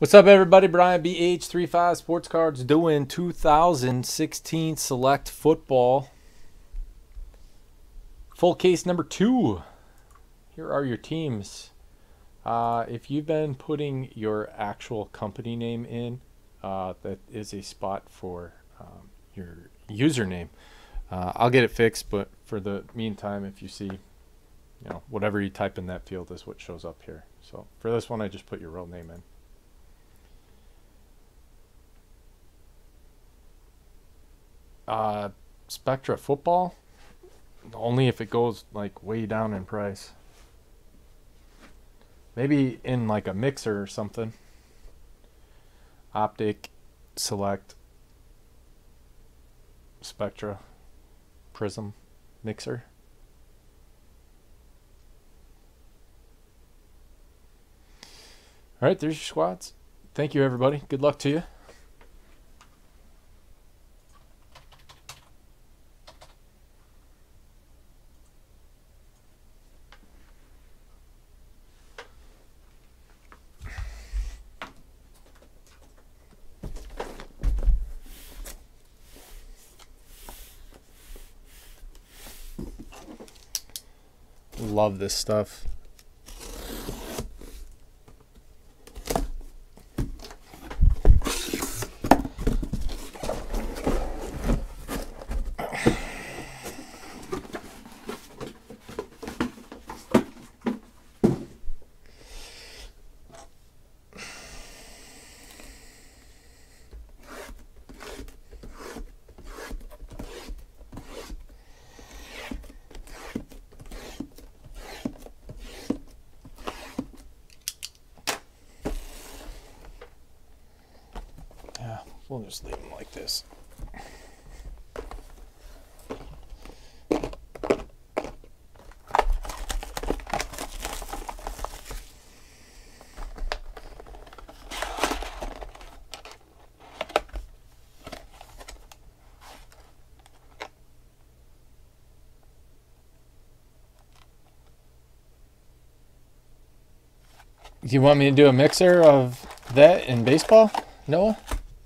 What's up, everybody? Brian BH35 Sports Cards doing 2016 Select Football. Full case number two. Here are your teams. Uh, if you've been putting your actual company name in, uh, that is a spot for um, your username. Uh, I'll get it fixed, but for the meantime, if you see, you know, whatever you type in that field is what shows up here. So for this one, I just put your real name in. Uh, Spectra football, only if it goes like way down in price. Maybe in like a mixer or something. Optic, select, Spectra, Prism, mixer. All right, there's your squads. Thank you, everybody. Good luck to you. Love this stuff. We'll just leave them like this. Do you want me to do a mixer of that and baseball, Noah?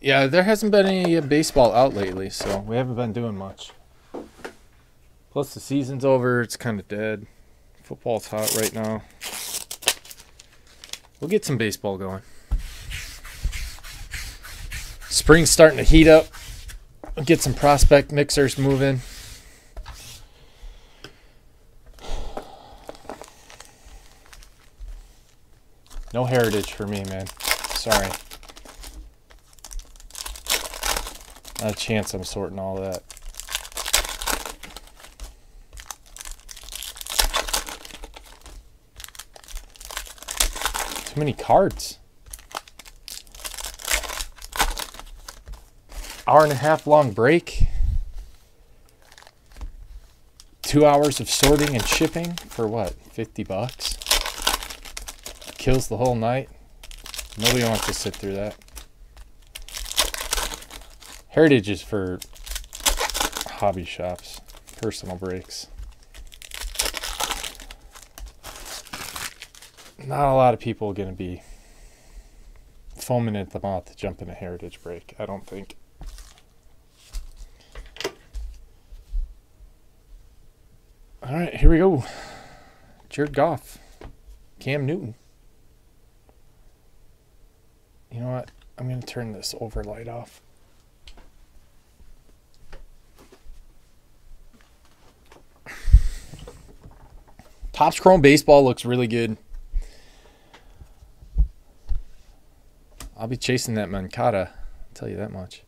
Yeah, there hasn't been any uh, baseball out lately, so we haven't been doing much. Plus, the season's over. It's kind of dead. Football's hot right now. We'll get some baseball going. Spring's starting to heat up. We'll get some prospect mixers moving. No heritage for me, man. Sorry. A chance I'm sorting all that. Too many cards. Hour and a half long break. Two hours of sorting and shipping for what? 50 bucks? Kills the whole night. Nobody wants to sit through that. Heritage is for hobby shops, personal breaks. Not a lot of people are going to be foaming at the mouth to jump in a heritage break, I don't think. All right, here we go. Jared Goff, Cam Newton. You know what? I'm going to turn this overlight off. Topps Chrome Baseball looks really good. I'll be chasing that Moncada. I'll tell you that much.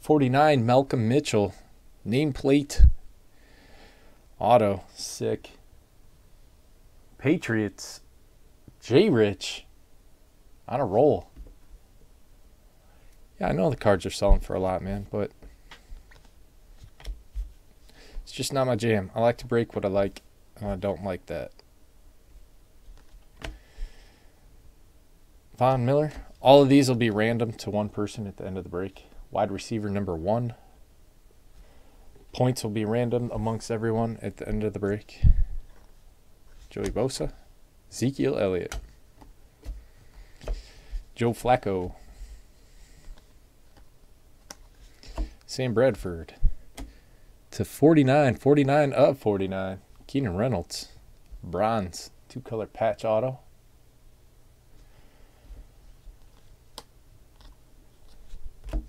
49, Malcolm Mitchell. Nameplate. Auto. Sick. Patriots. J Rich. On a roll. Yeah, I know the cards are selling for a lot, man, but it's just not my jam. I like to break what I like. I don't like that. Von Miller. All of these will be random to one person at the end of the break. Wide receiver number one. Points will be random amongst everyone at the end of the break. Joey Bosa. Ezekiel Elliott. Joe Flacco. Sam Bradford. To 49, 49 of 49. Keenan Reynolds. Bronze. Two color patch auto.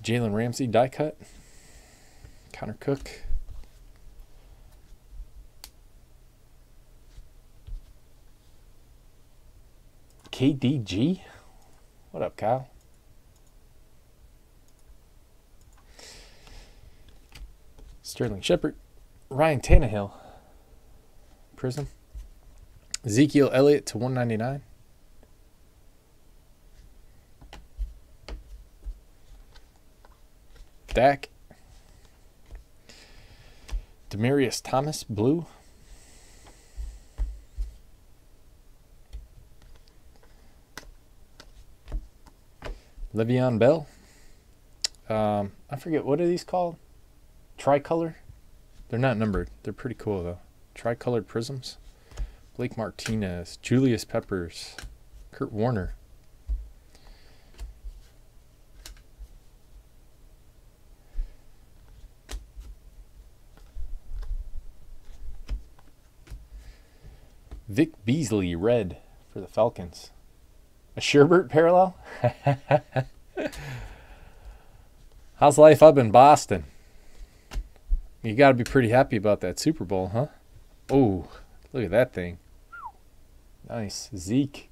Jalen Ramsey die cut. Connor Cook. KDG? What up, Kyle? Sterling Shepard. Ryan Tannehill. Prism. Ezekiel Elliott to 199. Dak. Demaryius Thomas, blue. Le'Veon Bell. Um, I forget what are these called? Tricolor. They're not numbered. They're pretty cool though. Tricolored prisms. Blake Martinez, Julius Peppers, Kurt Warner. Vic Beasley, red for the Falcons. A Sherbert parallel? How's life up in Boston? You got to be pretty happy about that Super Bowl, huh? Oh, look at that thing. Nice. Zeke.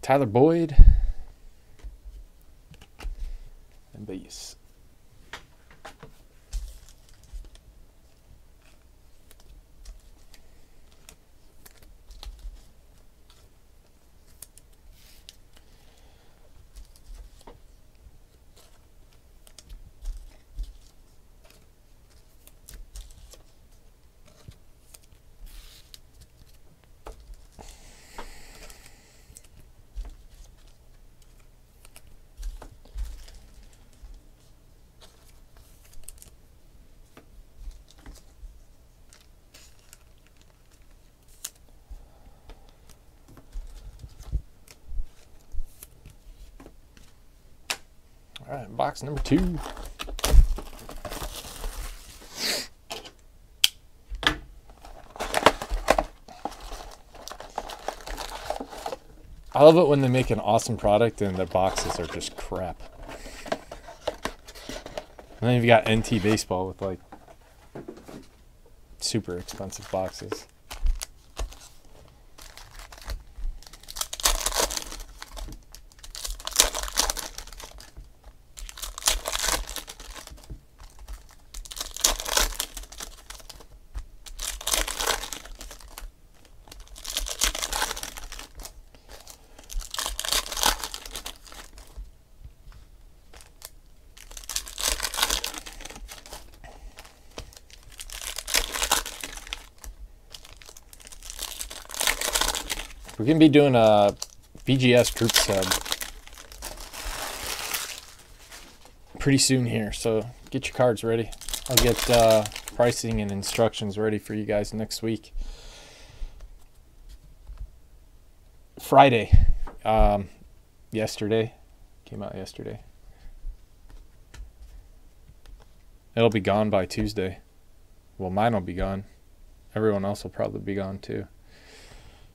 Tyler Boyd. And base. All right, box number two. I love it when they make an awesome product and the boxes are just crap. And then you've got NT Baseball with like super expensive boxes. We're gonna be doing a BGS group sub pretty soon here, so get your cards ready. I'll get uh, pricing and instructions ready for you guys next week. Friday, um, yesterday, came out yesterday. It'll be gone by Tuesday. Well, mine will be gone. Everyone else will probably be gone too.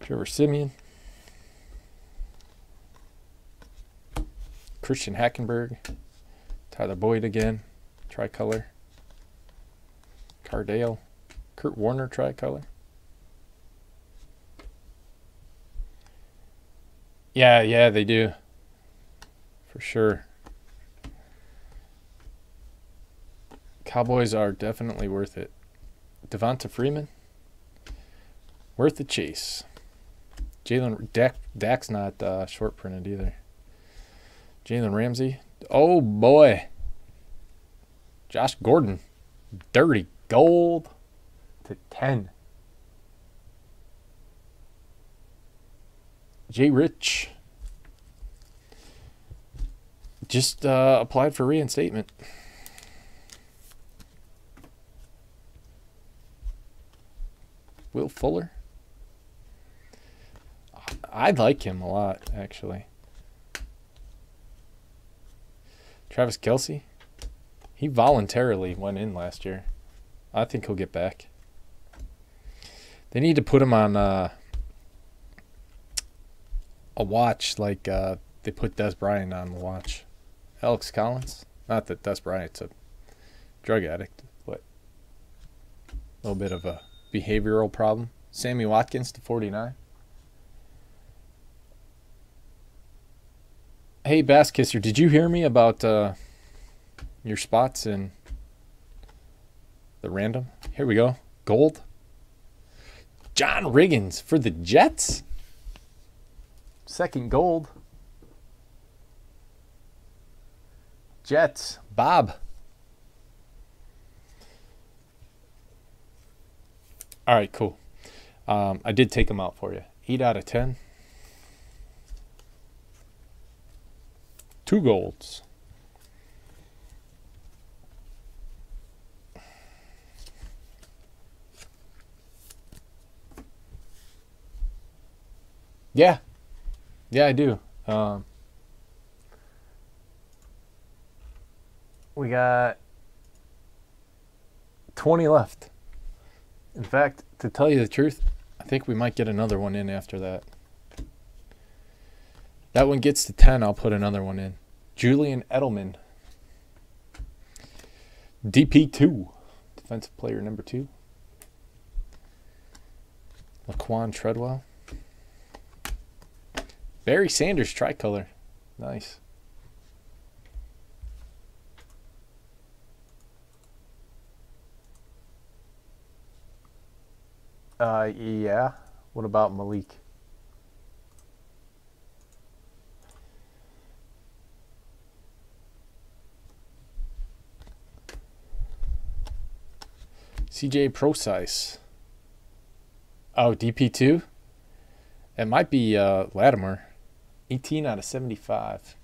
Trevor Siemian. Christian Hackenberg. Tyler Boyd again. Tricolor. Cardale. Kurt Warner tricolor. Yeah, yeah, they do. For sure. Cowboys are definitely worth it. Devonta Freeman. Worth the chase. Jalen Dak, Dak's not uh, short printed either. Jalen Ramsey. Oh boy. Josh Gordon. Dirty gold to 10. Jay Rich. Just uh, applied for reinstatement. Will Fuller. I like him a lot, actually. Travis Kelce, he voluntarily went in last year. I think he'll get back. They need to put him on uh, a watch like uh, they put Dez Bryant on the watch. Alex Collins. Not that Dez Bryant's a drug addict, but a little bit of a behavioral problem. Sammy Watkins to 49. Hey, Bass Kisser, did you hear me about uh, your spots in the random? Here we go. Gold. John Riggins for the Jets. Second gold. Jets. Bob. All right, cool. Um, I did take them out for you. 8 out of 10. Two golds. Yeah. Yeah, I do. Um, we got 20 left. In fact, to tell you the truth, I think we might get another one in after that. That one gets to 10, I'll put another one in. Julian Edelman. DP2. Defensive player number two. Laquon Treadwell. Barry Sanders tricolor. Nice. Uh, yeah. What about Malik? CJ Prosise. Oh, DP2? It might be uh, Latimer. 18 out of 75.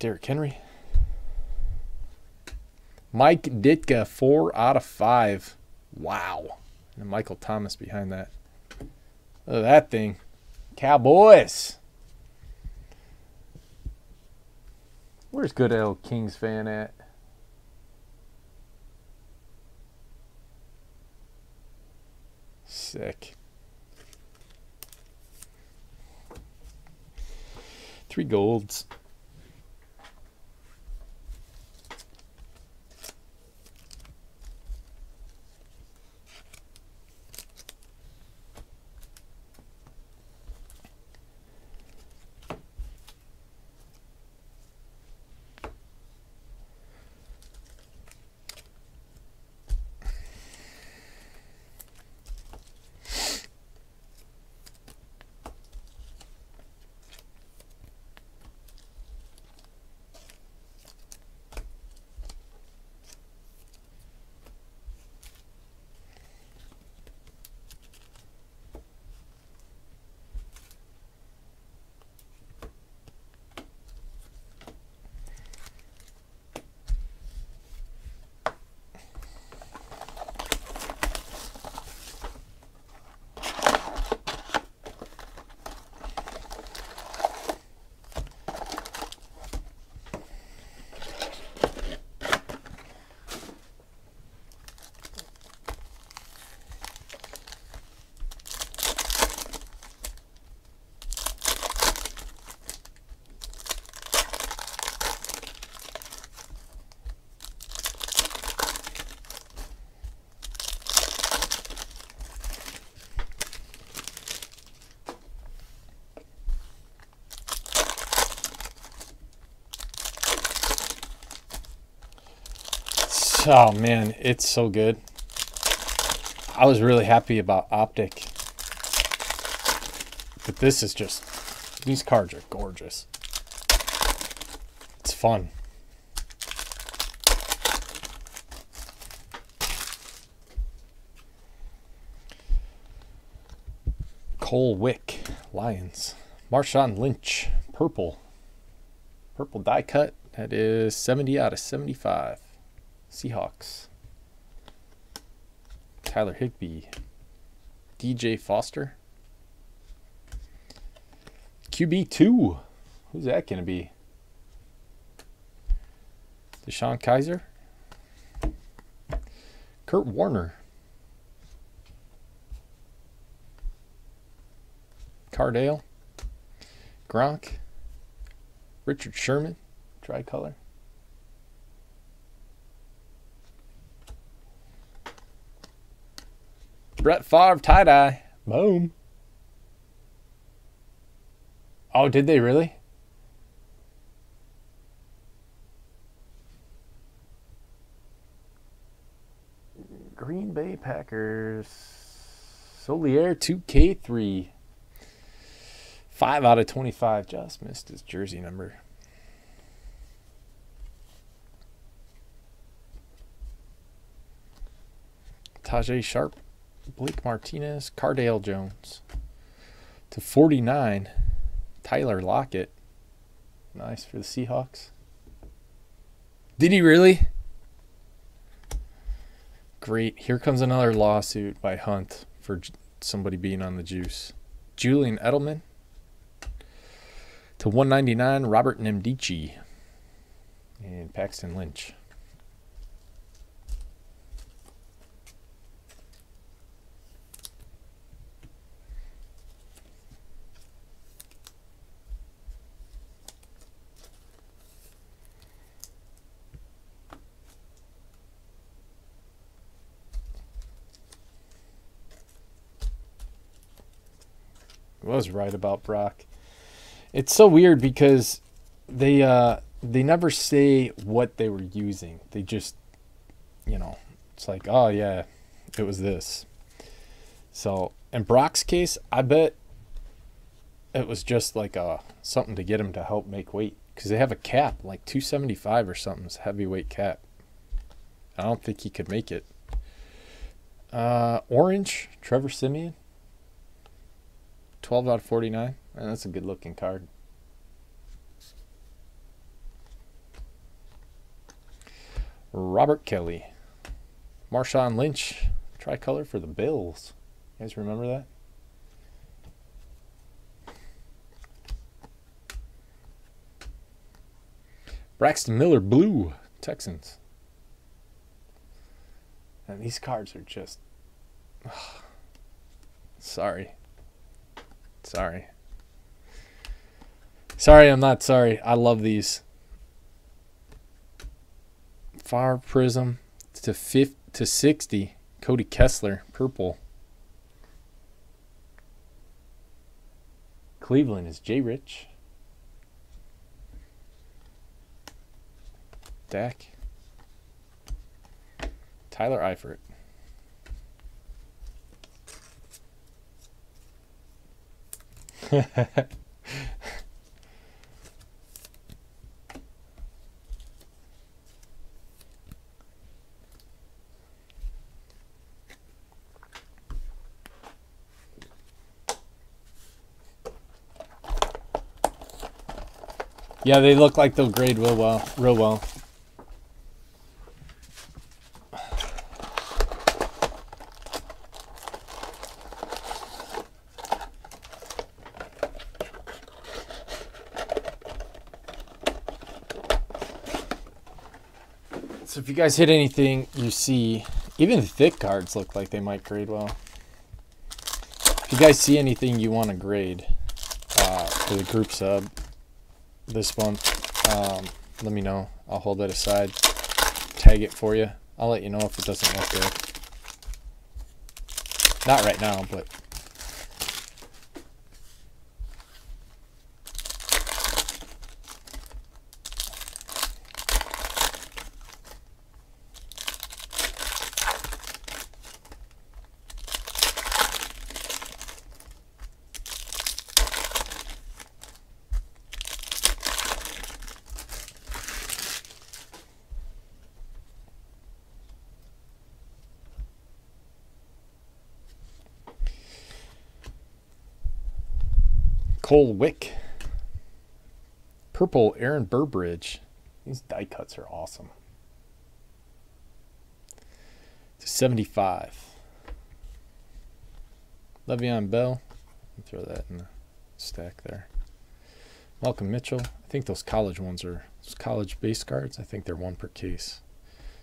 Derrick Henry. Mike Ditka, 4 out of 5. Wow. And Michael Thomas behind that. Look at that thing. Cowboys. Where's good old Kings fan at? Sick. Three golds. Oh man, it's so good. I was really happy about Optic. But this is just these cards are gorgeous. It's fun. Cole Wick, Lions. Marshawn Lynch, purple. Purple die cut. That is 70 out of 75. Seahawks. Tyler Higbee. DJ Foster. QB2. Who's that going to be? DeShone Kizer. Kurt Warner. Cardale. Gronk. Richard Sherman. Tricolor. Brett Favre tie dye. Boom. Oh, did they really? Green Bay Packers. Solier 2K3. 5 out of 25. Just missed his jersey number. Tajae Sharpe. Blake Martinez. Cardale Jones. To 49. Tyler Lockett. Nice for the Seahawks. Did he really? Great. Here comes another lawsuit by Hunt for somebody being on the juice. Julian Edelman to 199, Robert Nkemdiche and Paxton Lynch. Was right about Brock. It's so weird because they uh they never say what they were using. They just you know, it's like, oh yeah, it was this. So in Brock's case, I bet it was just like a something to get him to help make weight because they have a cap like 275 or something's heavyweight cap. I don't think he could make it. Uh, orange, Trevor Siemian. 12 out of 49. And that's a good looking card. Robert Kelly. Marshawn Lynch. Tricolor for the Bills. You guys remember that? Braxton Miller Blue. Texans. And these cards are just. sorry. Sorry. Sorry, I'm not sorry. I love these. Far Prism to 50, to 60. Cody Kessler, purple. Cleveland is Jay Rich. Dak. Tyler Eifert. Yeah, they look like they'll grade real well, real well. If you guys hit anything you see, even thick cards look like they might grade well. If you guys see anything you want to grade uh, for the group sub this month, um, let me know. I'll hold that aside, tag it for you. I'll let you know if it doesn't look good. Not right now, but Wick. Purple Aaron Burbridge. These die cuts are awesome. To 75. Le'Veon Bell. Throw that in the stack there. Malcolm Mitchell. I think those college ones are those college base cards. I think they're one per case.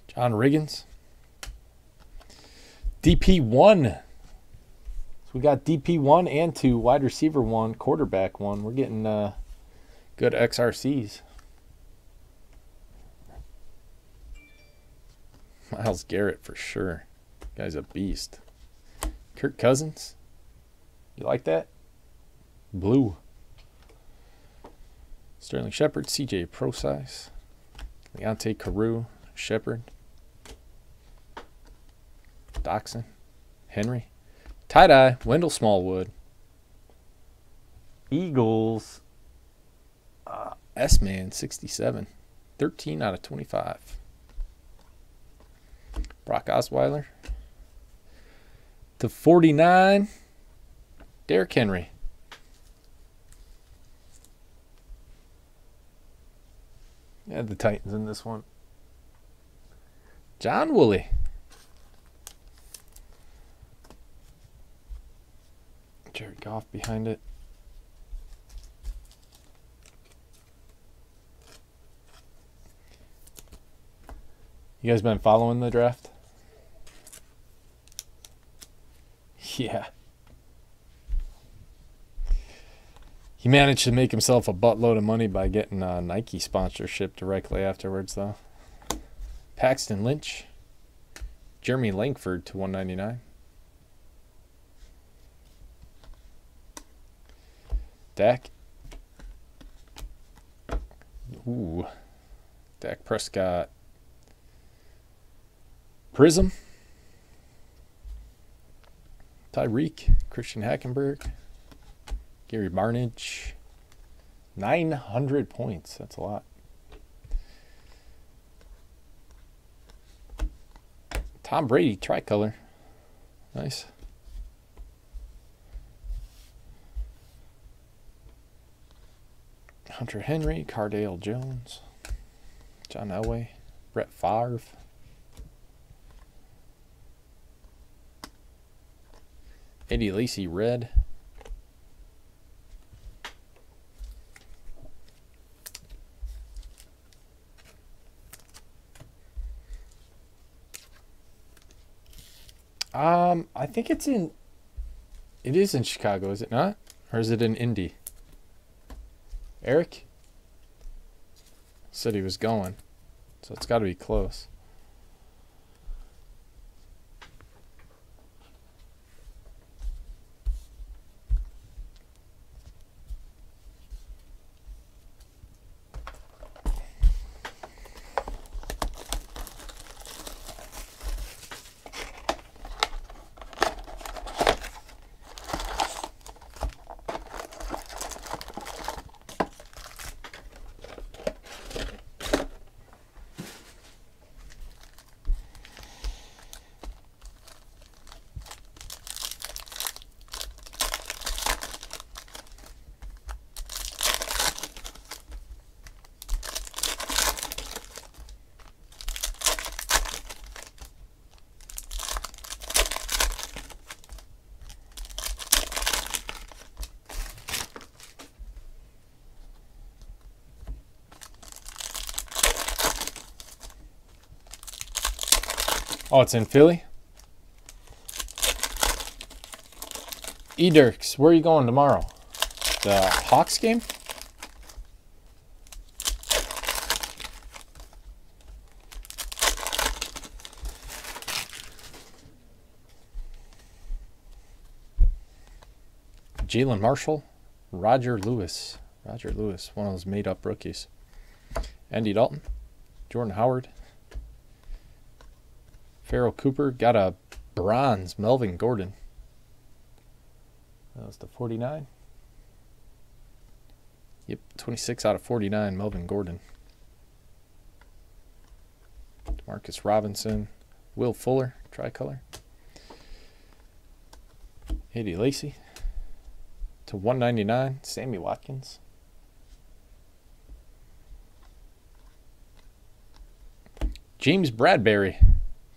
John Riggins. DP1. We got DP1 and 2, wide receiver 1, quarterback 1. We're getting uh, good XRCs. Myles Garrett for sure. Guy's a beast. Kirk Cousins. You like that? Blue. Sterling Shepard, CJ Prosise, Leonte Carroo, Shepard, Doctson, Henry, tie dye, Wendell Smallwood, Eagles, uh, S Man 67, 13 out of 25. Brock Osweiler to 49, Derrick Henry. Yeah, the Titans in this one. John Woolley. Jared Goff behind it. You guys been following the draft? Yeah. He managed to make himself a buttload of money by getting a Nike sponsorship directly afterwards, though. Paxton Lynch, Jeremy Langford to 199. Dak. Ooh. Dak Prescott. Prism. Tyreek. Christian Hackenberg. Gary Barnidge. 900 points. That's a lot. Tom Brady, tricolor. Nice. Hunter Henry, Cardale Jones, John Elway, Brett Favre. Eddie Lacy, red. Um, I think it's in. It is in Chicago, is it not? Or is it in Indy? Eric said he was going, so it's got to be close. Oh, it's in Philly? E Dirks, where are you going tomorrow? The Hawks game? Jalen Marshall, Roger Lewis. Roger Lewis, one of those made up rookies. Andy Dalton, Jordan Howard, Pharoh Cooper got a bronze Melvin Gordon. That was the 49. Yep, 26 out of 49, Melvin Gordon. Marcus Robinson, Will Fuller, tricolor. Eddie Lacy to 199, Sammy Watkins. James Bradberry,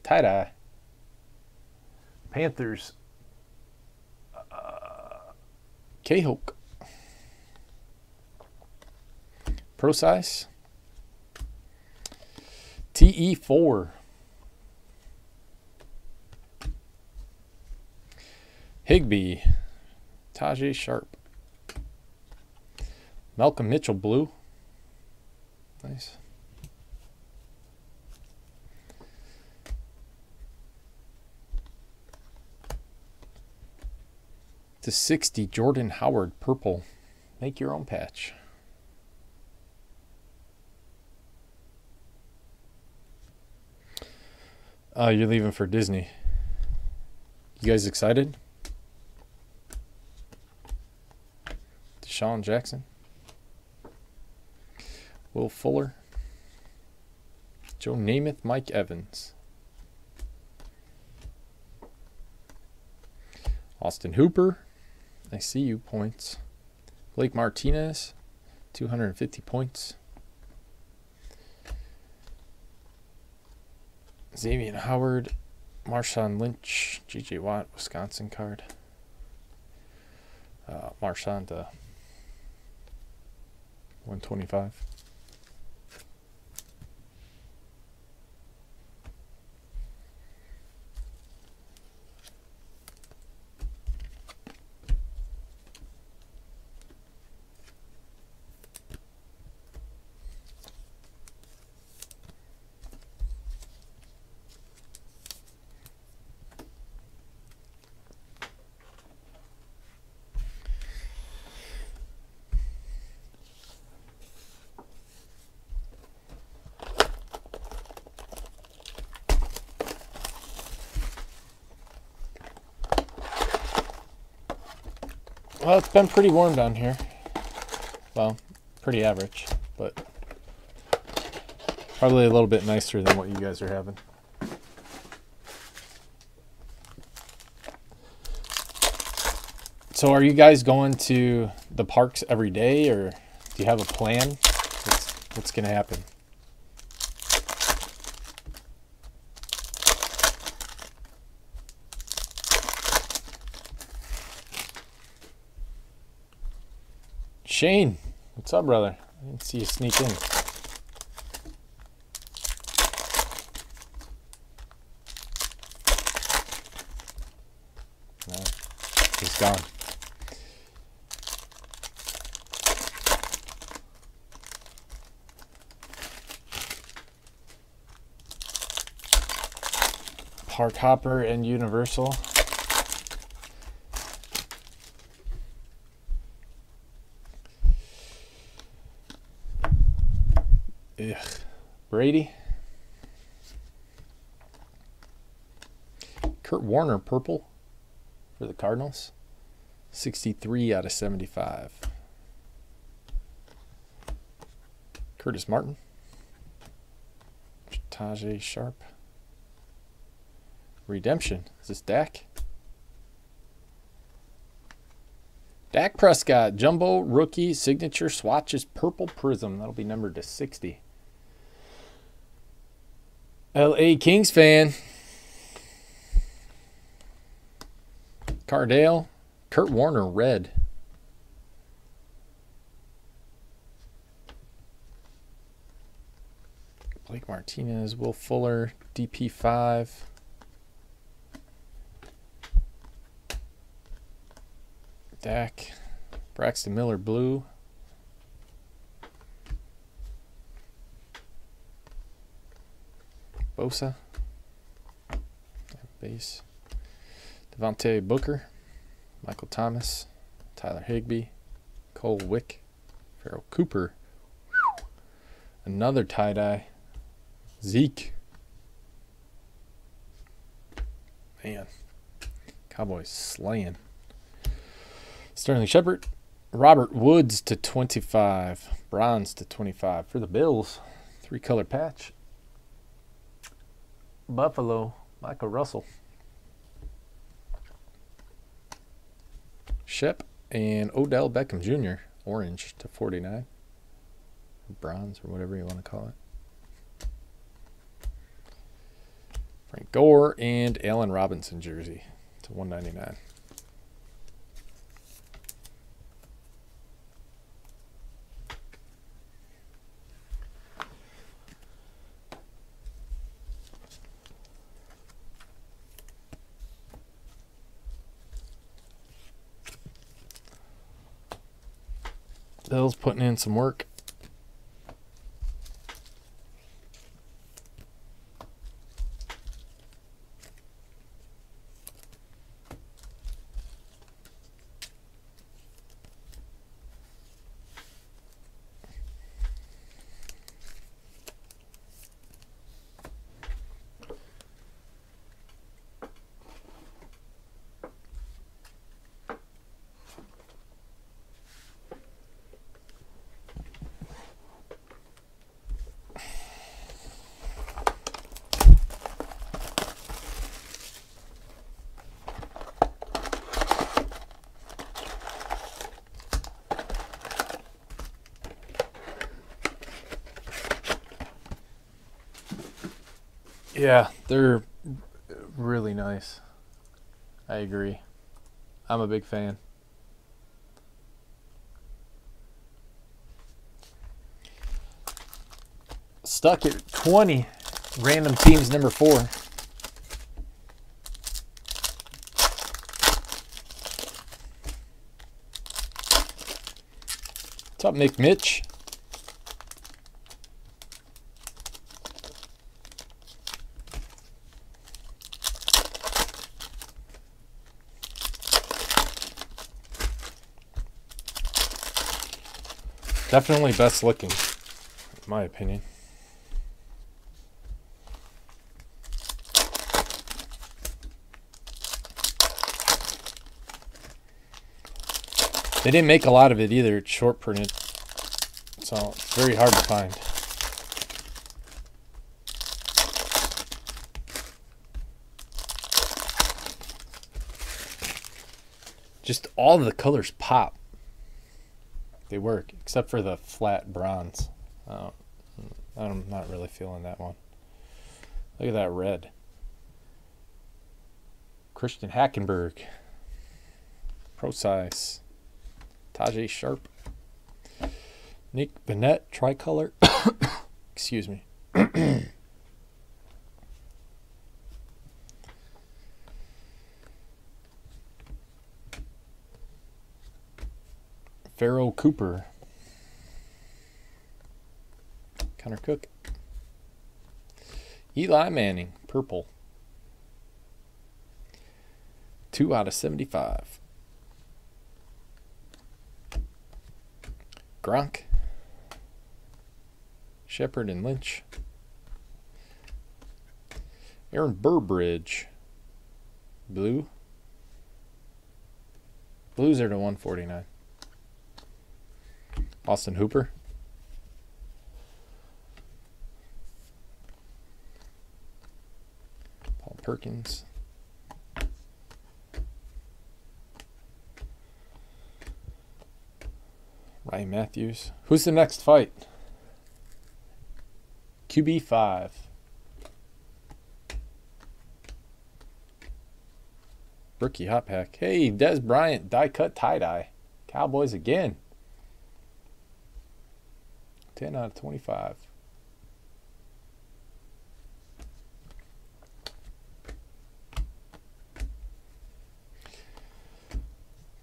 tie dye. Panthers. Uh, K-Hulk. Prosise. TE4. Higbee. Tajae Sharpe. Malcolm Mitchell blue. Nice. To 60 Jordan Howard purple. Make your own patch. Oh, you're leaving for Disney. You guys excited? DeSean Jackson. Will Fuller. Joe Namath, Mike Evans. Austin Hooper. I see you points. Blake Martinez, 250 points. Xavier Howard, Marshawn Lynch, TJ Watt, Wisconsin card. Uh, Marshawn to 125. Well, it's been pretty warm down here. Well, pretty average, but probably a little bit nicer than what you guys are having. So, are you guys going to the parks every day, or do you have a plan? What's, what's going to happen? Shane, what's up, brother? I didn't see you sneak in. No, he's gone. Park Hopper and Universal. Ugh. Brady. Kurt Warner, purple for the Cardinals. 63 out of 75. Curtis Martin. Tajae Sharpe. Redemption. Is this Dak? Dak Prescott, jumbo rookie signature swatches purple prism. That'll be numbered to 60. LA Kings fan. Cardale. Kurt Warner, red. Blake Martinez, Will Fuller, DP5. Dak. Braxton Miller, blue. Bosa. Base. Devontae Booker. Michael Thomas. Tyler Higbee. Cole Wick. Pharoh Cooper. Another tie-dye. Zeke. Man. Cowboys slaying. Sterling Shepard. Robert Woods to 25. Bronze to 25 for the Bills. Three color patch. Buffalo, Michael Russell. Shep and Odell Beckham Jr. Orange to 49. Bronze or whatever you want to call it. Frank Gore and Allen Robinson jersey to 199. Bill's putting in some work. Yeah, they're really nice. I agree. I'm a big fan. Stuck at 20. Random teams number four. Up, Nick Mitch? Definitely best looking, in my opinion. They didn't make a lot of it either. It's short printed. So it's very hard to find. Just all the colors pop. They work, except for the flat bronze. Um, I'm not really feeling that one. Look at that red. Christian Hackenberg. Prosise. Tajae Sharpe. Nick Vannett, tricolor. Excuse me. Pharoh Cooper. Connor Cook. Eli Manning, purple. Two out of 75. Gronk. Shepard and Lynch. Aaron Burbridge. Blue. Blues are to 149. Austin Hooper. Paul Perkins. Ryan Mathews. Who's the next fight? QB5. Rookie hot pack. Hey, Dez Bryant, die cut tie dye. Cowboys again. 10 out of 25.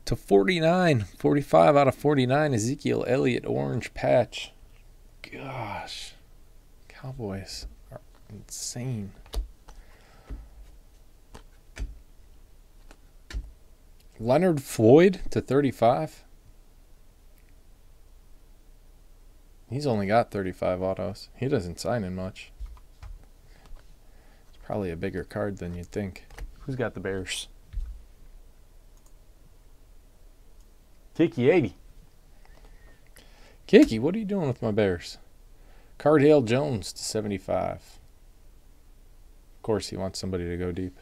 To 49, 45 out of 49, Ezekiel Elliott orange patch. Gosh, Cowboys are insane. Leonard Floyd to 35. He's only got 35 autos. He doesn't sign in much. It's probably a bigger card than you'd think. Who's got the Bears? Kiki 80. Kiki, what are you doing with my Bears? Cardale Jones to 75. Of course, he wants somebody to go deep.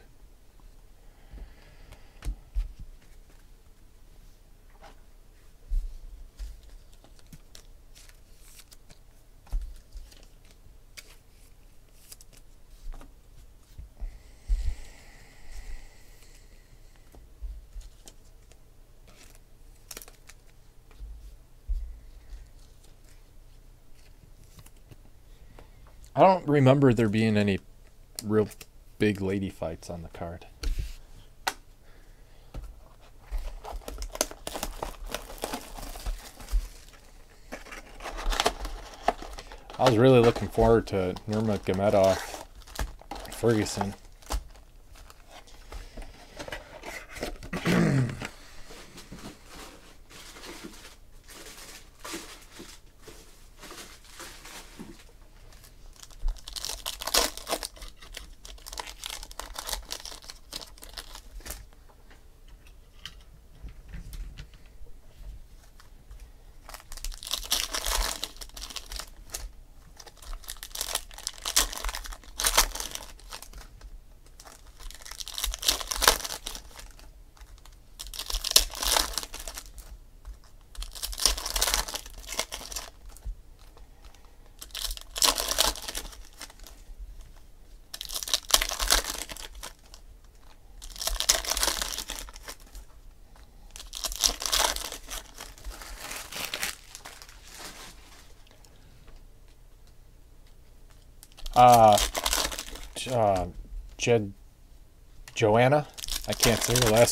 I don't remember there being any real big lady fights on the card. I was really looking forward to Nurmagomedov Ferguson.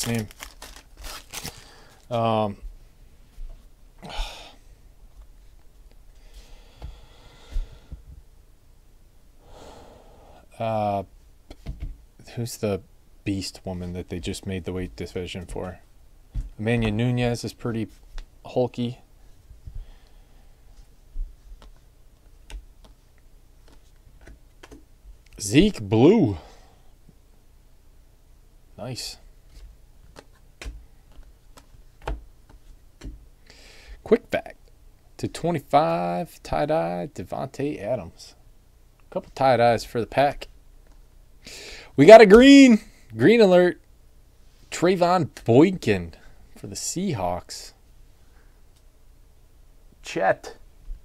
Last name. Um, uh, who's the beast woman that they just made the weight division for? Amanda Nunes is pretty hulky. Zeke Blue. Nice. Quick back to 25 tie dye Davante Adams. A couple tie dyes for the pack. We got a green. Green alert. Trevone Boykin for the Seahawks. Chet.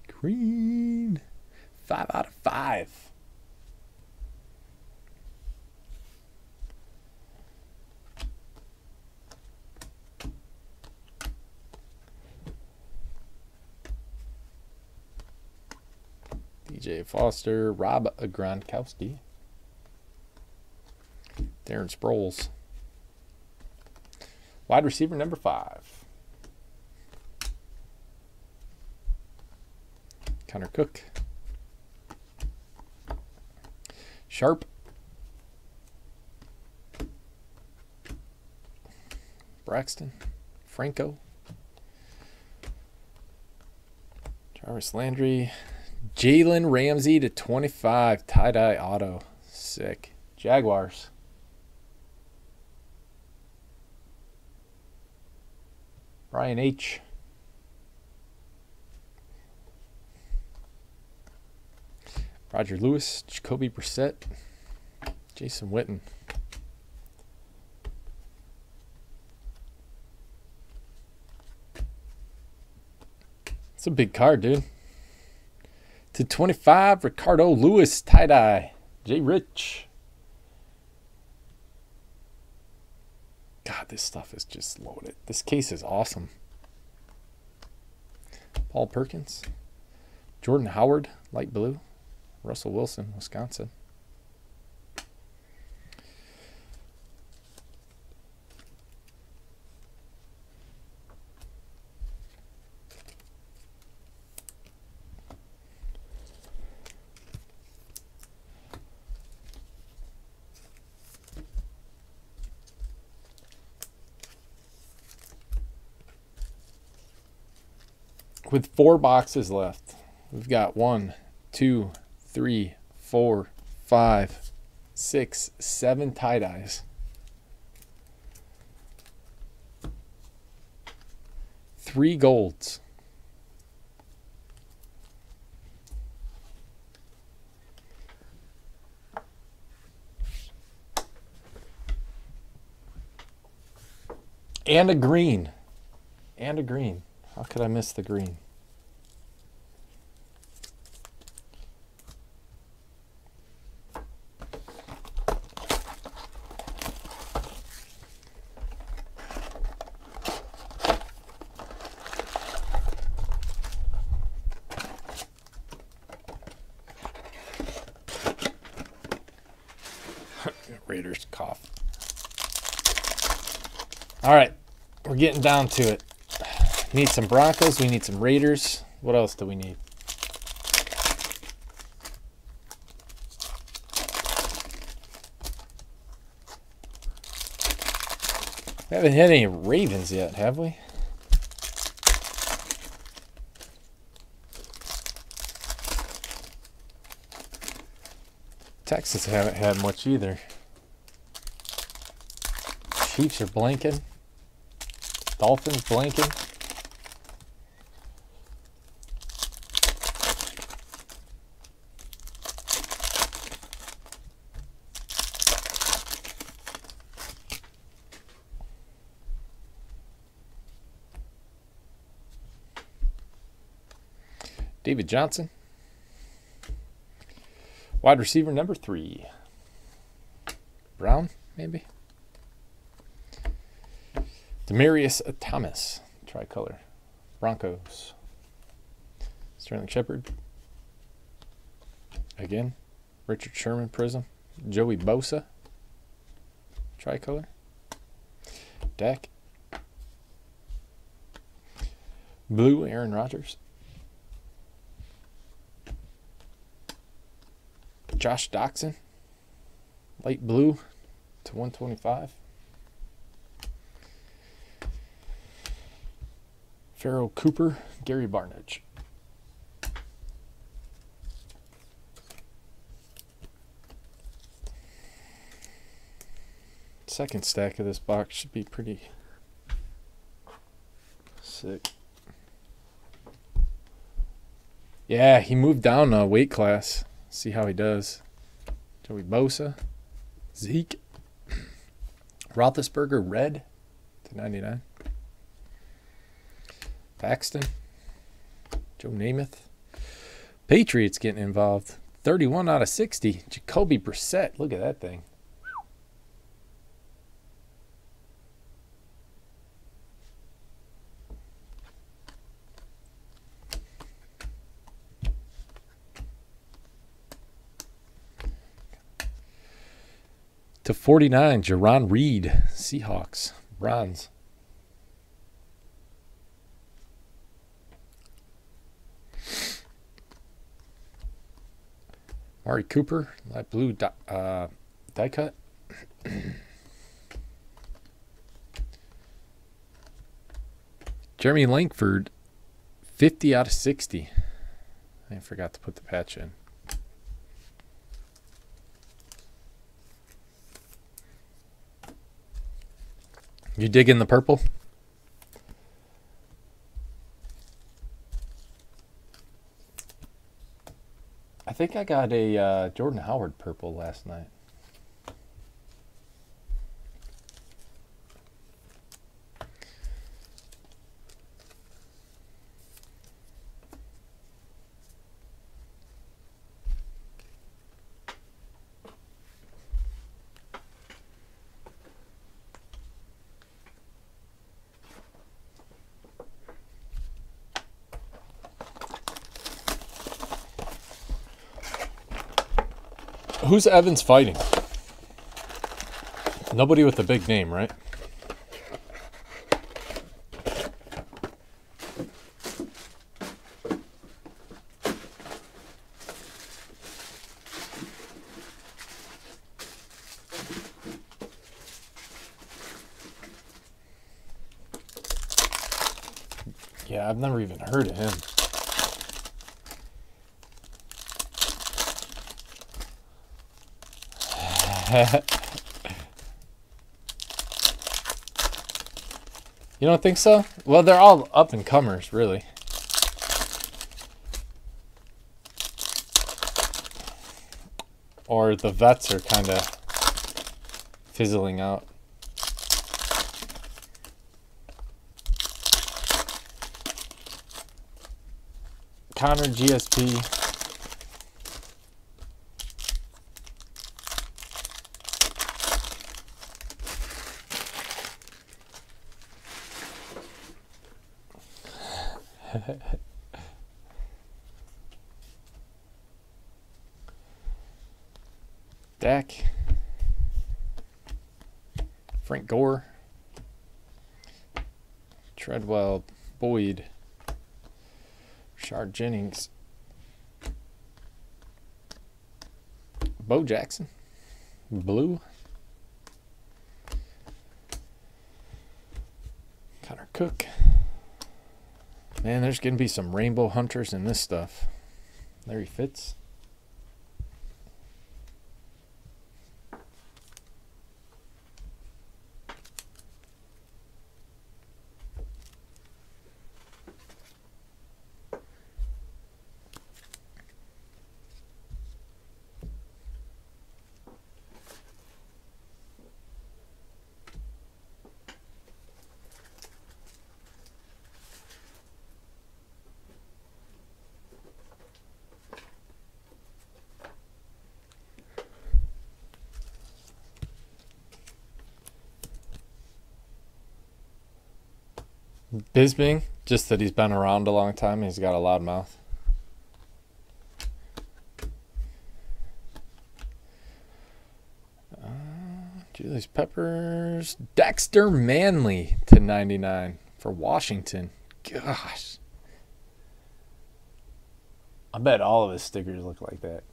Green. Five out of five. DJ Foster, Rob Gronkowski, Darren Sproles. Wide receiver number five. Connor Cook. Sharpe. Braxton. Franco. Jarvis Landry. Jalen Ramsey to 25. Tie dye auto. Sick. Jaguars. Brian H. Roger Lewis, Jacoby Brissett, Jason Witten. It's a big card, dude to 25, Ricardo Louis, tie dye. Jay Rich. God, this stuff is just loaded. This case is awesome. Paul Perkins. Jordan Howard, light blue. Russell Wilson, Wisconsin. With four boxes left. We've got one, two, three, four, five, six, seven tie dyes. Three golds. And a green. And a green. How could I miss the green? getting down to it. Need some Broncos. We need some Raiders. What else do we need? We haven't hit any Ravens yet, have we? Texas haven't had much either. Chiefs are blanking. Dolphins blanking. David Johnson. Wide receiver number three. Brown, maybe. Demaryius Thomas, tricolor. Broncos. Sterling Shepard. Again. Richard Sherman Prism. Joey Bosa. Tricolor. Dak. Blue Aaron Rodgers. Josh Doctson, light blue to 125. Pharoh Cooper, Gary Barnidge. Second stack of this box should be pretty sick. Yeah, he moved down a weight class. See how he does. Joey Bosa. Zeke. Roethlisberger red to 99. Paxton. Joe Namath. Patriots getting involved. 31 out of 60. Jacoby Brissett. Look at that thing. To 49, Jarran Reed, Seahawks, bronze. Mari Cooper, that blue die, uh, die cut. Jeremy Langford, 50 out of 60. I forgot to put the patch in. You dig in the purple? Think I got a uh, Jordan Howard purple last night. Who's Evans fighting? Nobody with a big name, right? Yeah, I've never even heard of him. you don't think so? Well, they're all up and comers, really. Or the vets are kind of fizzling out. Connor GSP. Dak. Frank Gore. Treadwell. Boyd. Shard Jennings. Bo Jackson. Blue. Connor Cook. Man, there's going to be some rainbow hunters in this stuff. Larry Fitz. Bisping, just that he's been around a long time and he's got a loud mouth. Uh, Julius Peppers, Dexter Manley to 99 for Washington. Gosh. I bet all of his stickers look like that.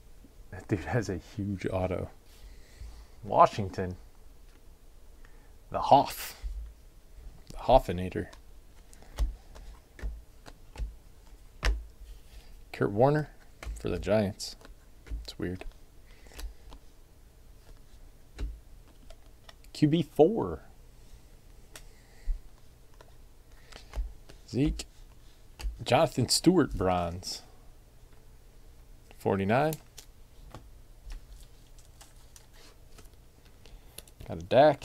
That dude has a huge auto. Washington. The Hoff. The Hoffinator. Kurt Warner for the Giants. It's weird. QB4. Zeke. Jonathan Stewart bronze. 49. Got a Dak.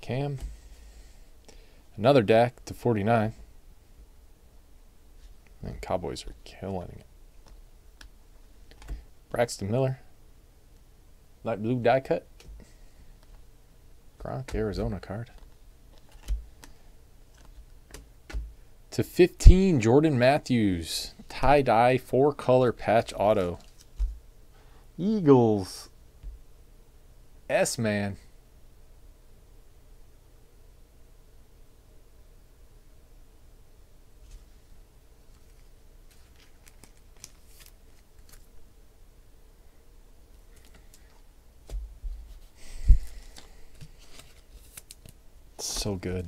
Cam. Another Dak to 49. And Cowboys are killing it. Braxton Miller. Light blue die cut. Gronk, Arizona card. To 15, Jordan Matthews. Tie dye, four color patch auto. Eagles. S Man. So good.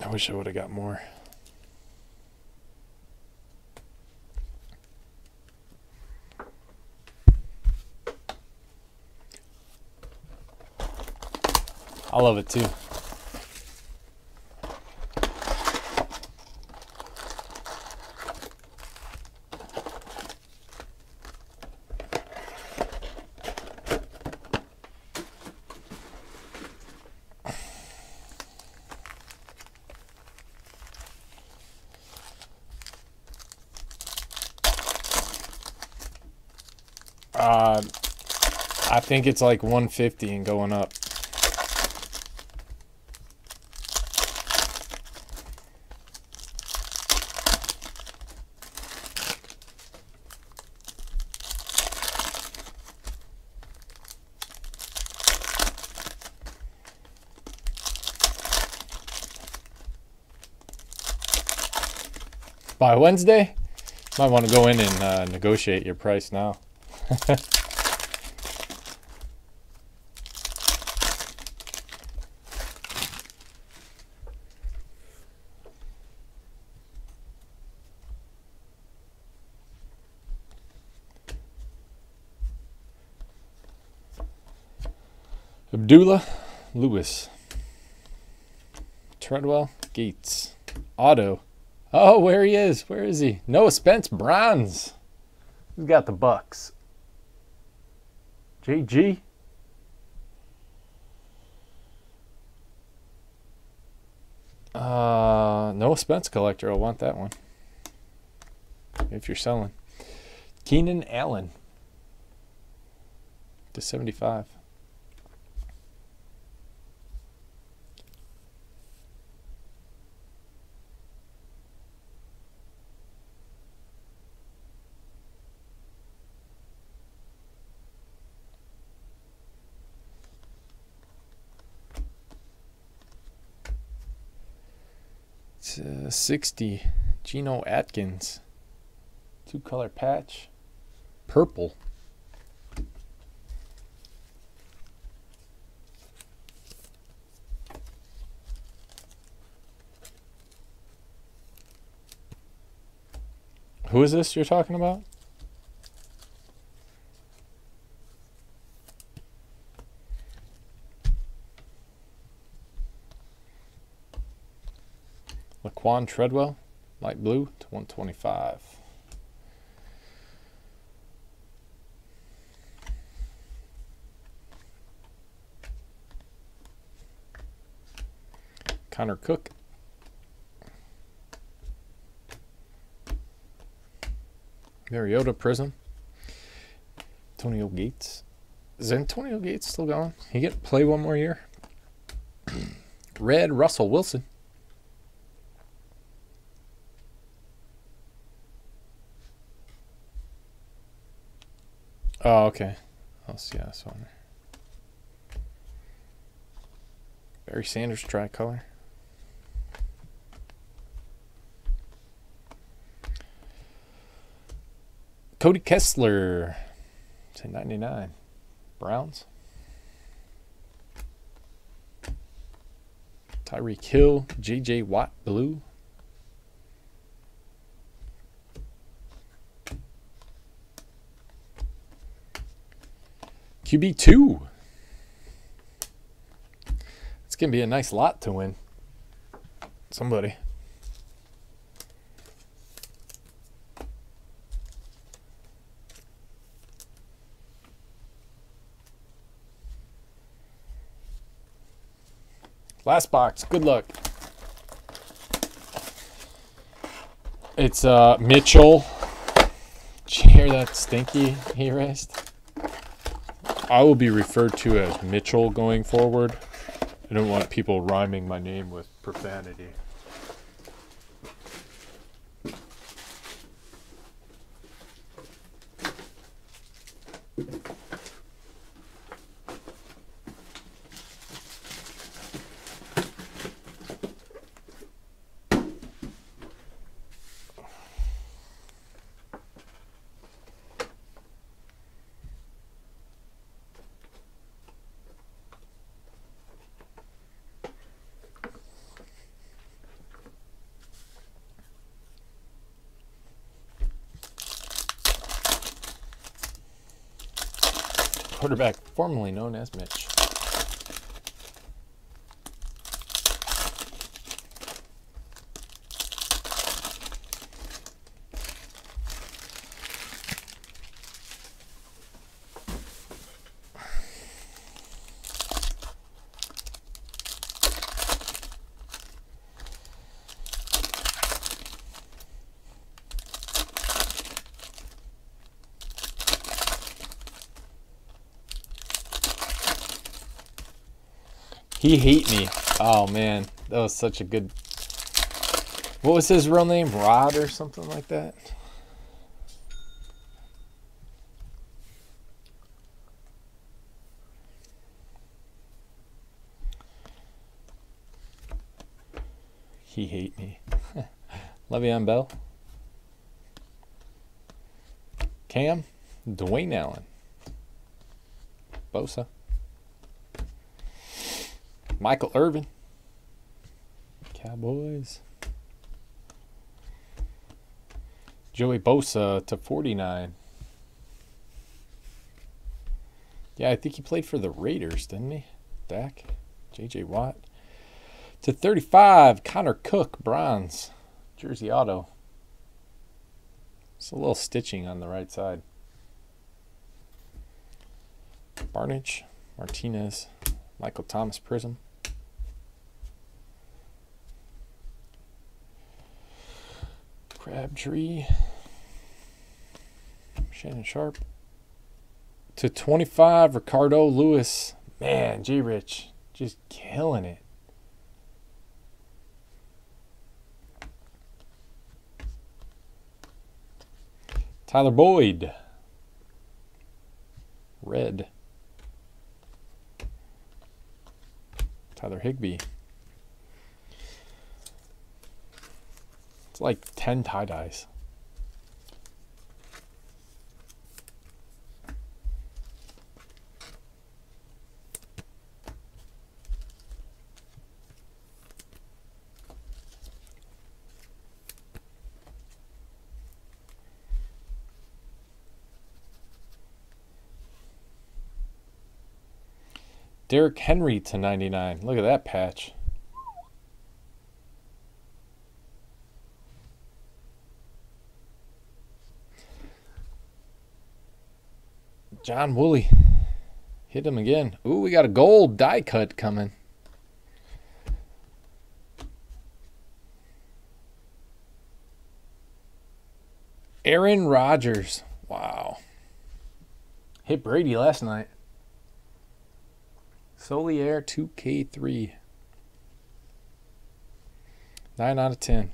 I wish I would have got more. I love it too. Uh, I think it's like 150 and going up. By Wednesday, might want to go in and uh, negotiate your price now. Abdullah Lewis. Treadwell Gates. Auto. Oh, where he is. Where is he? Noah Spence bronze. Who's got the Bucks? JG. Uh, Noah Spence collector. I'll want that one. If you're selling. Keenan Allen. To 75. uh, 60 Geno Atkins two color patch purple. Who is this you're talking about? Laquon Treadwell, light blue to 125. Connor Cook. Mariota Prism. Antonio Gates. Is Antonio Gates still going? He get play one more year? Red Russell Wilson. Oh, okay. I'll see this one. Barry Sanders tricolor. Cody Kessler, 1099. Browns. Tyreek Hill, J.J. Watt, blue. QB2. It's going to be a nice lot to win. Somebody. Last box. Good luck. It's uh, Mitchell. Did you hear that stinky he raised? I will be referred to as Mitchell going forward. I don't want people rhyming my name with profanity. Quarterback formerly known as Mitch. He hate me. Oh man, that was such a good. What was his real name? Rod or something like that. He hate me. Le'Veon Bell. Cam. Dwayne Allen. Bosa. Michael Irvin. Cowboys. Joey Bosa to 49. Yeah, I think he played for the Raiders, didn't he? Dak. J.J. Watt. To 35, Connor Cook, bronze. Jersey auto. It's a little stitching on the right side. Barnidge, Martinez, Michael Thomas Prism. Crabtree. Shannon Sharpe. To 25, Ricardo Louis. Man, G Rich just killing it. Tyler Boyd. Red. Tyler It's like 10 tie dyes. Derrick Henry to 99. Look at that patch. John Woolley. Hit him again. Ooh, we got a gold die cut coming. Aaron Rodgers. Wow. Hit Brady last night. Solier 2K3. 9 out of 10.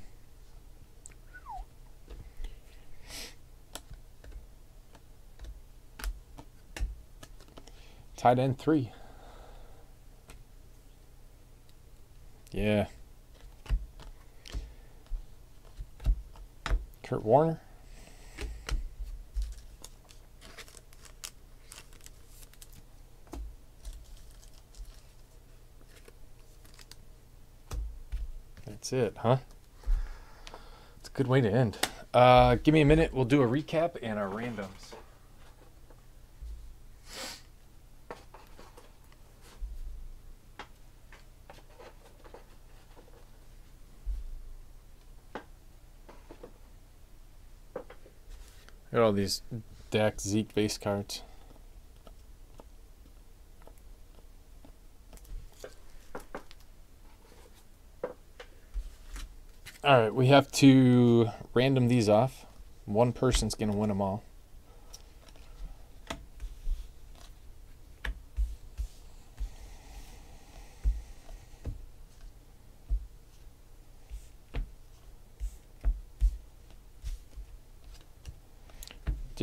Tight end 3. Yeah. Kurt Warner. That's it, huh? It's a good way to end. Uh, give me a minute. We'll do a recap and our randoms. All these Dak Zeke base cards. All right, we have to random these off. One person's going to win them all.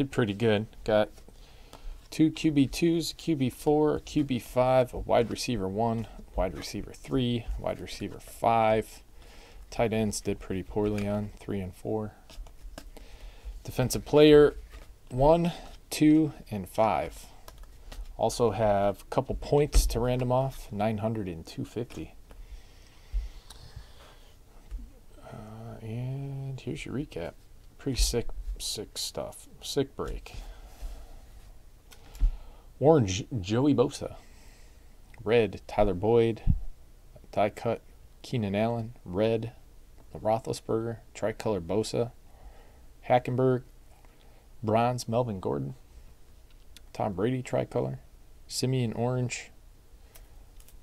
Did pretty good. Got two QB2s, QB4, QB5, a wide receiver 1, wide receiver 3, wide receiver 5. Tight ends did pretty poorly on 3 and 4. Defensive player 1, 2, and 5. Also have a couple points to random off, 900 and 250. Uh, and here's your recap. Pretty sick sick stuff. Sick break. Orange, Joey Bosa. Red, Tyler Boyd. Die cut, Keenan Allen. Red, Roethlisberger. Tricolor Bosa. Hackenberg. Bronze, Melvin Gordon. Tom Brady, tricolor. Simeon Orange.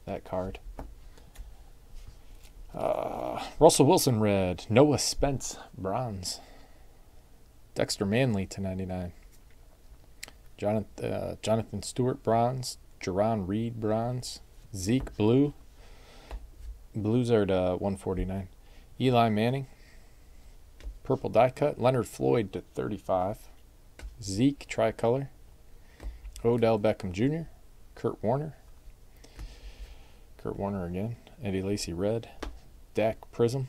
That card. Uh, Russell Wilson, red. Noah Spence, bronze. Dexter Manley to 99. Jonathan, uh, Jonathan Stewart bronze. Jarran Reed bronze. Zeke blue. Blues are to 149. Eli Manning. Purple die cut. Leonard Floyd to 35. Zeke tricolor. Odell Beckham Jr. Kurt Warner. Kurt Warner again. Eddie Lacy red. Dak Prism.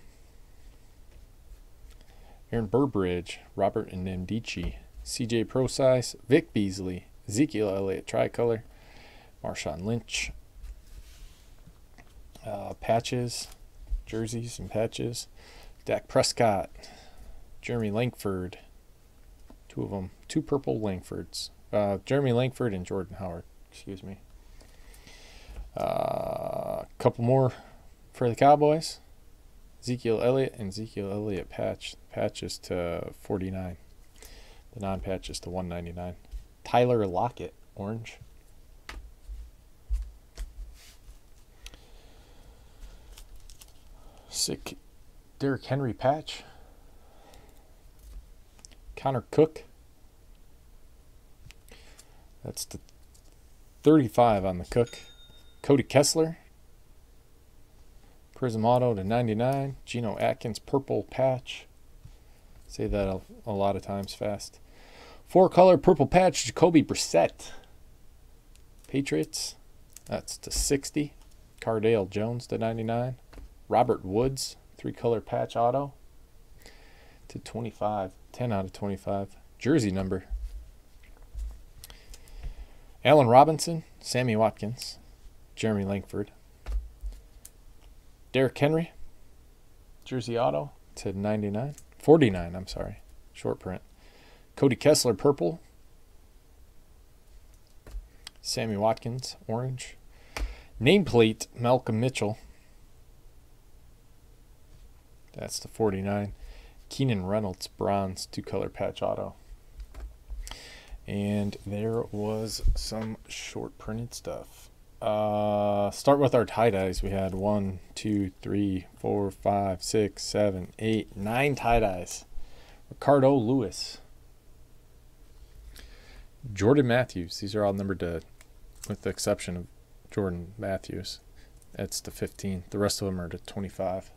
Aaron Burbridge, Robert Nkemdiche, CJ Prosise, Vic Beasley, Ezekiel Elliott Tricolor, Marshawn Lynch, uh, patches, jerseys and patches, Dak Prescott, Jeremy Langford, two of them, two purple Langfords, uh, Jeremy Langford and Jordan Howard, excuse me. A uh, couple more for the Cowboys. Ezekiel Elliott and Ezekiel Elliott patch patches to 49. The non-patch is to 199. Tyler Lockett orange. Sick Derrick Henry patch. Connor Cook. That's the 35 on the Cook. Cody Kessler. Prism Auto to 99. Geno Atkins purple patch. Say that a, a lot of times fast. Four color purple patch Jacoby Brissett. Patriots. That's to 60. Cardale Jones to 99. Robert Woods, three color patch auto to 25. 10 out of 25. Jersey number. Allen Robinson, Sammy Watkins, Jeremy Langford, Derrick Henry, Jersey Auto to 99. 49, I'm sorry. Short print. Cody Kessler, purple. Sammy Watkins, orange. Nameplate Malcolm Mitchell. That's the 49. Keenan Reynolds, bronze, two color patch auto. And there was some short printed stuff. Uh, start with our tie dyes. We had one, two, three, four, five, six, seven, eight, nine tie dyes. Ricardo Louis, Jordan Matthews. These are all numbered to, with the exception of Jordan Matthews. That's the 15. The rest of them are to 25.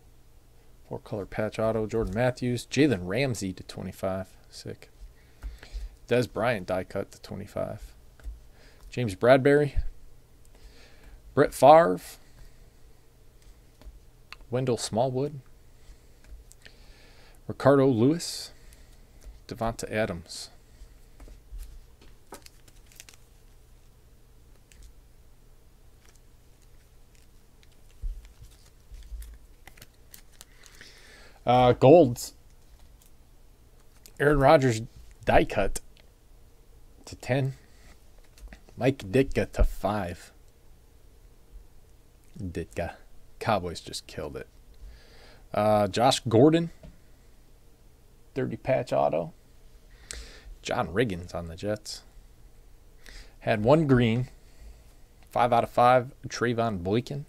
Four color patch auto. Jordan Matthews. Jalen Ramsey to 25. Sick. Dez Bryant die cut to 25. James Bradberry. Brett Favre, Wendell Smallwood, Ricardo Louis, Davante Adams. Uh, golds. Aaron Rodgers die cut to 10. Mike Ditka to 5. Ditka. Cowboys just killed it. Uh, Josh Gordon, 30 patch auto. John Riggins on the Jets. Had one green, five out of five. Trevone Boykin.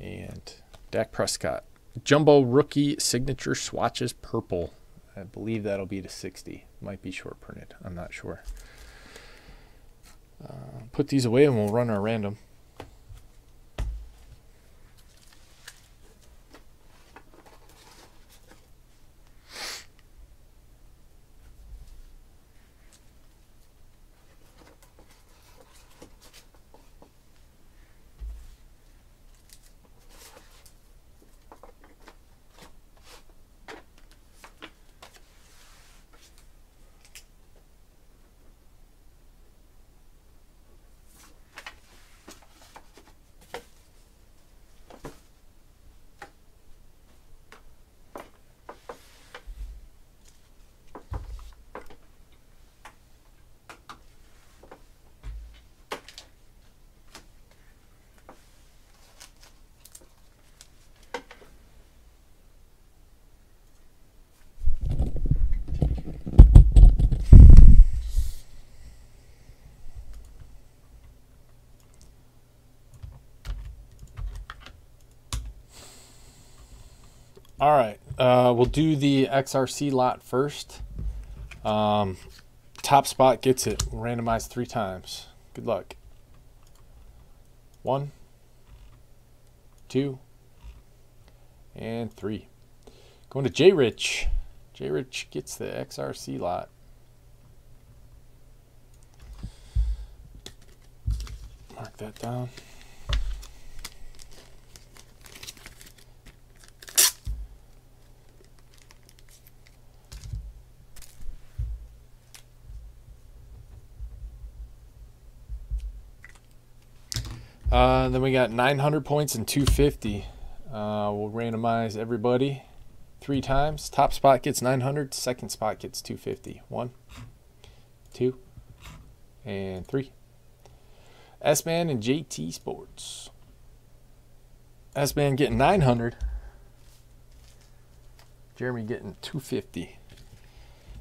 And Dak Prescott. Jumbo rookie signature swatches purple. I believe that'll be to 60. Might be short printed. I'm not sure. Uh, put these away and we'll run our random. All right, uh, we'll do the XRC lot first. Um, top spot gets it. Randomized three times. Good luck. One, two, and three. Going to J Rich. J Rich gets the XRC lot. Mark that down. Uh, then we got 900 points and 250. Uh, we'll randomize everybody three times. Top spot gets 900. Second spot gets 250. One, two, and three. S-Man and JT Sports. S-Man getting 900. Jeremy getting 250.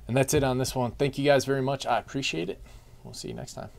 And that's it on this one. Thank you guys very much. I appreciate it. We'll see you next time.